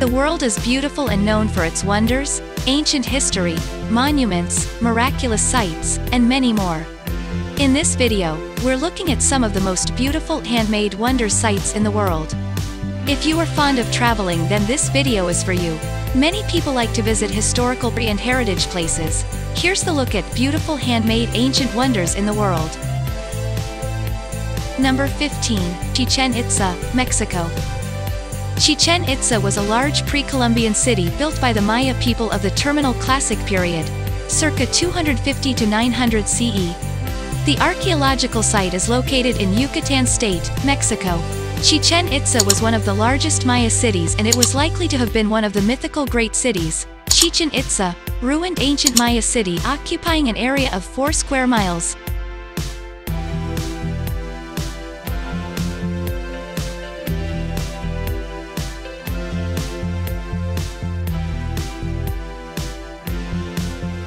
The world is beautiful and known for its wonders, ancient history, monuments, miraculous sights, and many more. In this video, we're looking at some of the most beautiful handmade wonder sites in the world. If you are fond of traveling then this video is for you. Many people like to visit historical and heritage places. Here's the look at beautiful handmade ancient wonders in the world. Number 15, Chichen Itza, Mexico. Chichen Itza was a large pre-Columbian city built by the Maya people of the Terminal Classic period, circa 250 to 900 CE. The archaeological site is located in Yucatan State, Mexico. Chichen Itza was one of the largest Maya cities and it was likely to have been one of the mythical great cities. Chichen Itza, ruined ancient Maya city occupying an area of 4 square miles,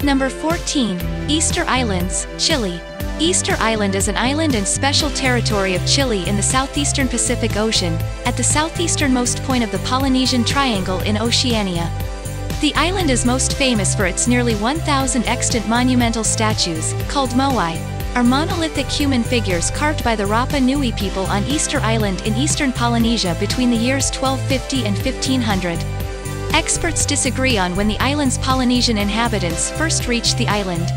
Number 14, Easter Islands, Chile. Easter Island is an island and special territory of Chile in the southeastern Pacific Ocean, at the southeasternmost point of the Polynesian Triangle in Oceania. The island is most famous for its nearly 1,000 extant monumental statues, called moai, are monolithic human figures carved by the Rapa Nui people on Easter Island in eastern Polynesia between the years 1250 and 1500. Experts disagree on when the island's Polynesian inhabitants first reached the island.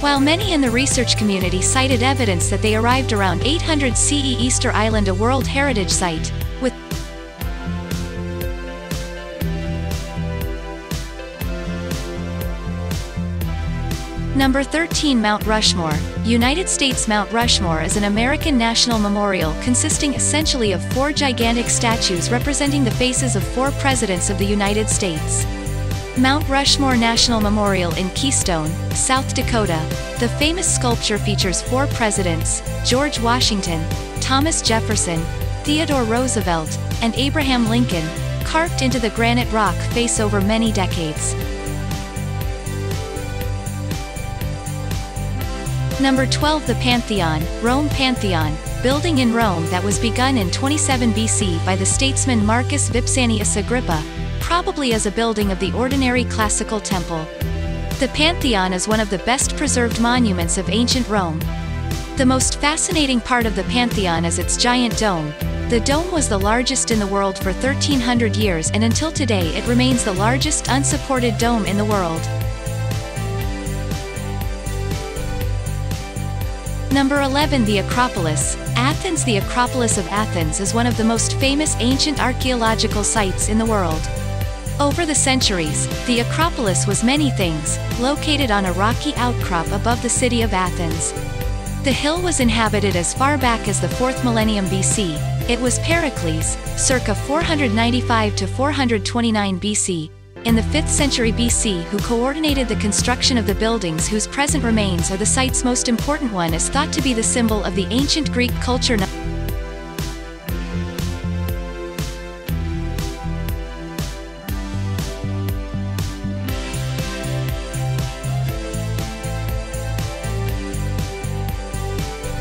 While many in the research community cited evidence that they arrived around 800 CE Easter Island a World Heritage Site, Number 13 Mount Rushmore. United States Mount Rushmore is an American national memorial consisting essentially of four gigantic statues representing the faces of four presidents of the United States. Mount Rushmore National Memorial in Keystone, South Dakota. The famous sculpture features four presidents, George Washington, Thomas Jefferson, Theodore Roosevelt, and Abraham Lincoln, carved into the granite rock face over many decades. Number 12 The Pantheon, Rome Pantheon, building in Rome that was begun in 27 BC by the statesman Marcus Vipsanius Agrippa, probably as a building of the ordinary classical temple. The Pantheon is one of the best preserved monuments of ancient Rome. The most fascinating part of the Pantheon is its giant dome. The dome was the largest in the world for 1300 years and until today it remains the largest unsupported dome in the world. Number 11 The Acropolis, Athens The Acropolis of Athens is one of the most famous ancient archaeological sites in the world. Over the centuries, the Acropolis was many things, located on a rocky outcrop above the city of Athens. The hill was inhabited as far back as the 4th millennium BC, it was Pericles, circa 495 to 429 BC, in the 5th century BC who coordinated the construction of the buildings whose present remains are the site's most important one is thought to be the symbol of the ancient Greek culture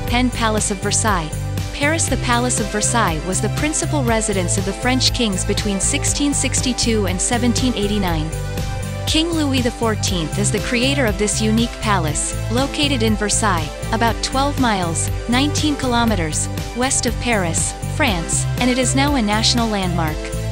Penn Palace of Versailles Paris The Palace of Versailles was the principal residence of the French kings between 1662 and 1789. King Louis XIV is the creator of this unique palace, located in Versailles, about 12 miles, 19 kilometers, west of Paris, France, and it is now a national landmark.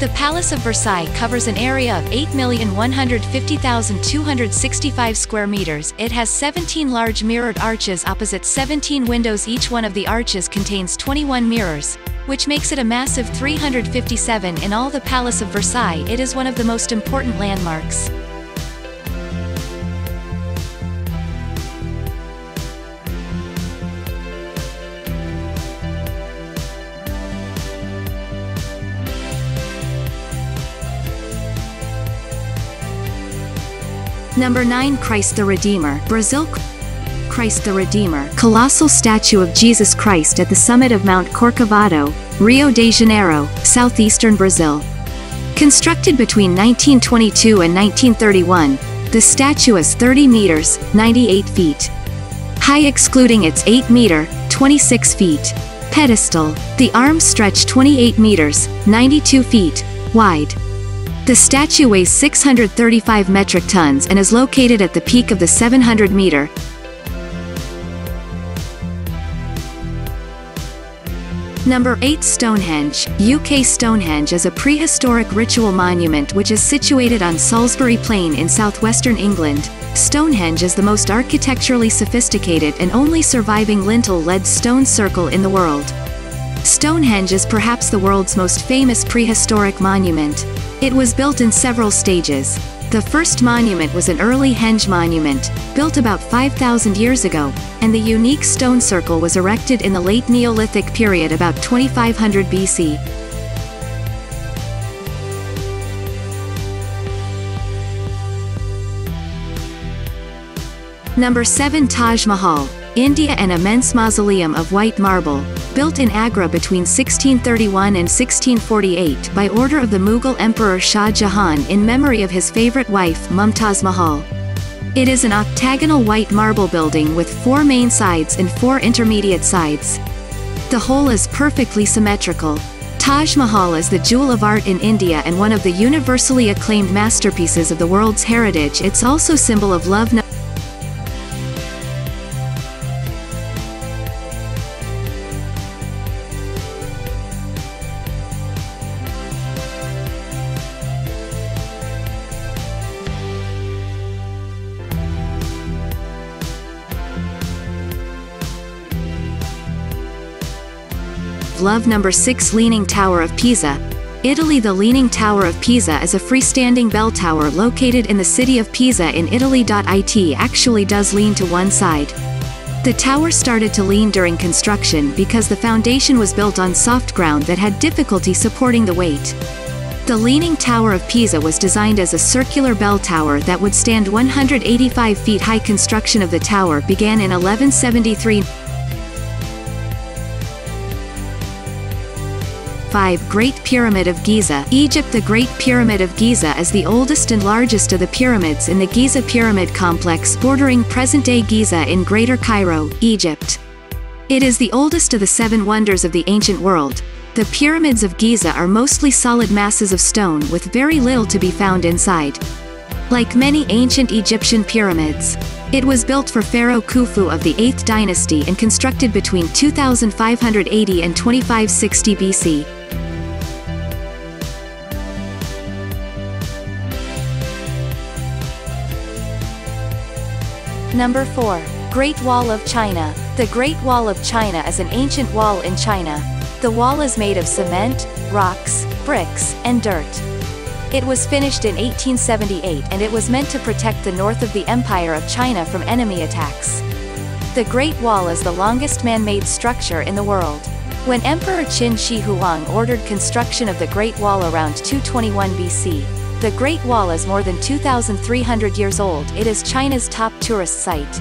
The Palace of Versailles covers an area of 8,150,265 square meters. It has 17 large mirrored arches opposite 17 windows. Each one of the arches contains 21 mirrors, which makes it a massive 357 in all. The Palace of Versailles it is one of the most important landmarks. Number 9 Christ the Redeemer, Brazil Christ the Redeemer, colossal statue of Jesus Christ at the summit of Mount Corcovado, Rio de Janeiro, southeastern Brazil. Constructed between 1922 and 1931, the statue is 30 meters, 98 feet high excluding its 8 meter, 26 feet pedestal. The arms stretch 28 meters, 92 feet wide. The statue weighs 635 metric tons and is located at the peak of the 700 meter, Number 8 Stonehenge, UK Stonehenge is a prehistoric ritual monument which is situated on Salisbury Plain in southwestern England. Stonehenge is the most architecturally sophisticated and only surviving lintelled stone circle in the world. Stonehenge is perhaps the world's most famous prehistoric monument. It was built in several stages. The first monument was an early henge monument, built about 5,000 years ago, and the unique stone circle was erected in the late Neolithic period about 2500 BC. Number 7 Taj Mahal, India An immense mausoleum of white marble, built in Agra between 1631 and 1648 by order of the Mughal Emperor Shah Jahan in memory of his favorite wife Mumtaz Mahal. It is an octagonal white marble building with four main sides and four intermediate sides. The whole is perfectly symmetrical. Taj Mahal is the jewel of art in India and one of the universally acclaimed masterpieces of the world's heritage. It's also symbol of love Love Number 6 Leaning Tower of Pisa. Italy The Leaning Tower of Pisa is a freestanding bell tower located in the city of Pisa in Italy. It actually does lean to one side. The tower started to lean during construction because the foundation was built on soft ground that had difficulty supporting the weight. The Leaning Tower of Pisa was designed as a circular bell tower that would stand 185 feet high construction of the tower began in 1173 5 Great Pyramid of Giza Egypt The Great Pyramid of Giza is the oldest and largest of the pyramids in the Giza Pyramid Complex bordering present-day Giza in Greater Cairo, Egypt. It is the oldest of the seven wonders of the ancient world. The pyramids of Giza are mostly solid masses of stone with very little to be found inside. Like many ancient Egyptian pyramids, it was built for Pharaoh Khufu of the 8th dynasty and constructed between 2580 and 2560 BC. Number 4. Great Wall of China. The Great Wall of China is an ancient wall in China. The wall is made of cement, rocks, bricks, and dirt. It was finished in 1878 and it was meant to protect the north of the Empire of China from enemy attacks. The Great Wall is the longest man-made structure in the world. When Emperor Qin Shi Huang ordered construction of the Great Wall around 221 BC, the Great Wall is more than 2,300 years old. It is China's top tourist site.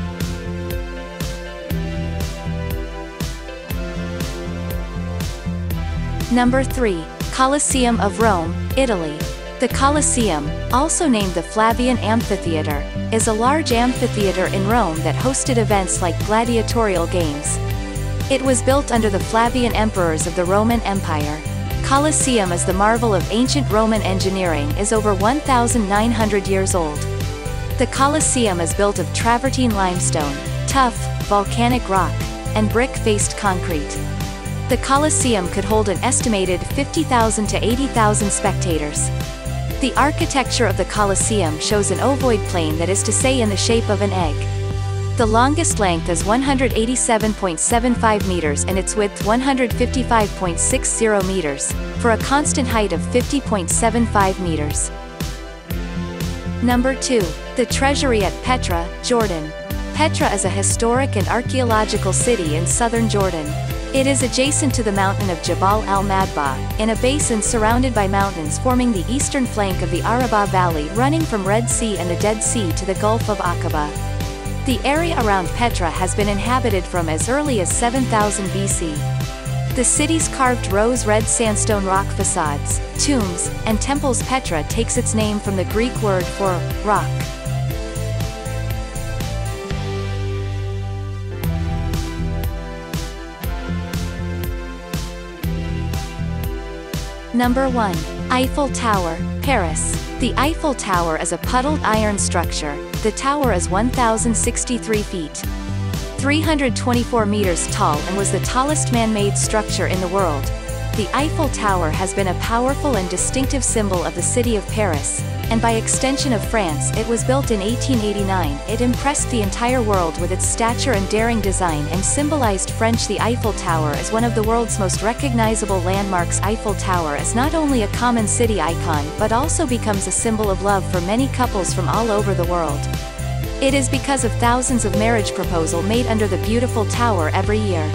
Number 3. Colosseum of Rome, Italy. The Colosseum, also named the Flavian Amphitheater, is a large amphitheater in Rome that hosted events like gladiatorial games. It was built under the Flavian emperors of the Roman Empire. Colosseum is the marvel of ancient Roman engineering is over 1,900 years old. The Colosseum is built of travertine limestone, tuff, volcanic rock, and brick-faced concrete. The Colosseum could hold an estimated 50,000 to 80,000 spectators. The architecture of the Colosseum shows an ovoid plane that is to say in the shape of an egg. The longest length is 187.75 meters and its width 155.60 meters, for a constant height of 50.75 meters. Number 2. The Treasury at Petra, Jordan. Petra is a historic and archaeological city in southern Jordan. It is adjacent to the mountain of Jabal al-Madba, in a basin surrounded by mountains forming the eastern flank of the Arabah Valley running from Red Sea and the Dead Sea to the Gulf of Aqaba. The area around Petra has been inhabited from as early as 7000 BC. The city's carved rose-red sandstone rock facades, tombs, and temples Petra takes its name from the Greek word for rock. Number 1. Eiffel Tower. Paris. The Eiffel Tower is a puddled iron structure. The tower is 1,063 feet. 324 meters tall and was the tallest man-made structure in the world. The Eiffel Tower has been a powerful and distinctive symbol of the city of Paris, and by extension of France it was built in 1889. It impressed the entire world with its stature and daring design and symbolized French the Eiffel Tower is one of the world's most recognizable landmarks Eiffel Tower is not only a common city icon but also becomes a symbol of love for many couples from all over the world. It is because of thousands of marriage proposal made under the beautiful tower every year.